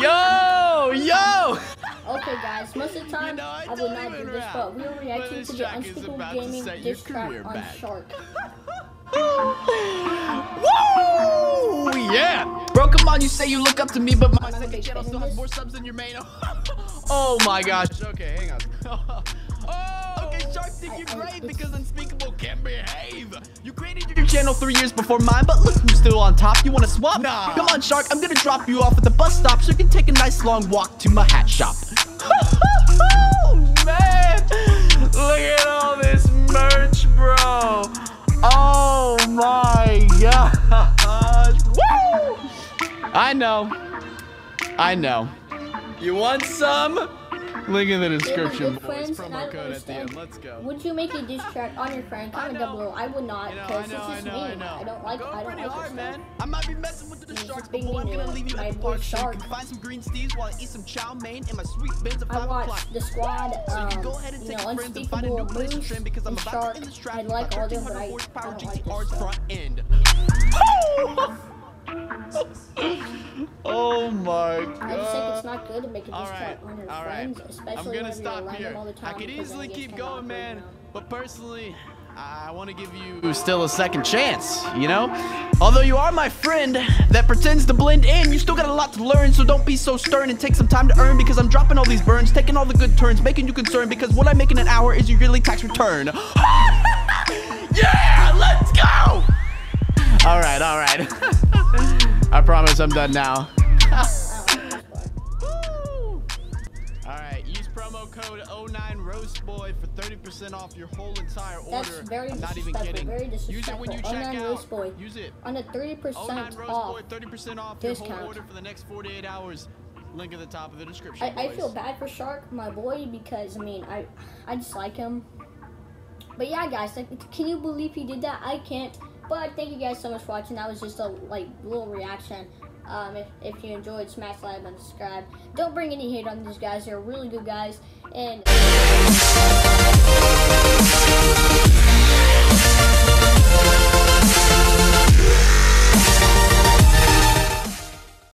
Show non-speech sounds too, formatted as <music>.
Yo! Yo! Okay, guys, most of the time, you know, I, I will not do this, but we are reacting to the Unspeakable Gaming diss track on back. Shark. <laughs> <laughs> Woo! Yeah! Bro, come on, you say you look up to me, but my second channel still has more subs than your main. <laughs> oh my gosh. Okay, hang on. oh, okay, Shark, think you're great because Unspeakable can behave. You created channel three years before mine, but look who's still on top. You wanna swap? Nah. Come on, Shark, I'm gonna drop you off at the bus stop so you can take a nice long walk to my hat shop. oh, <laughs> man. Look at all this merch, bro. Oh my gosh. <laughs> Woo! I know. I know. You want some? Link in the description. boys. I Promo code at the end. Let's go. Would you make a diss track on your friend? Comment down below. I would not, I I because know, it's I just know, I know. I don't like. Go I don't like hard, man. I might be messing with the sharks, but boy, I'm gonna leave you at the park so you can find some green steves while I eat some chow mein and my sweet bins at I 5 o'clock. the squad, So you can um, go ahead and you take know, your friends and find a new place to trim because I'm about to end this trap I like all of them, but 1300 I, I horsepower don't like this GTR's front end. <laughs> <laughs> oh my god. I just think it's not good to make a right, on your all right. friends, especially I'm gonna you're stop here. them all the time. I could easily keep going, man. But personally, I want to give you still a second chance, you know? Although you are my friend that pretends to blend in, you still got a lot to learn, so don't be so stern and take some time to earn because I'm dropping all these burns, taking all the good turns, making you concerned because what I make in an hour is your yearly tax return. <laughs> yeah, let's go! All right, all right. <laughs> I promise I'm done now. I don't like this part. Woo! All right, use promo code 09 roastboy for 30% off your whole entire order. That's very I'm not even kidding. very Use it when you check 09 out. roastboy. Use it. On a 30% 09 roastboy, off. 30% off your whole discount. order for the next 48 hours. Link at the top of the description. I, I feel bad for Shark, my boy, because I mean, I I just like him. But yeah, guys, like, can you believe he did that? I can't. But thank you guys so much for watching. That was just a like little reaction. Um, if, if you enjoyed, smash like and subscribe. Don't bring any hate on these guys. They're really good guys. And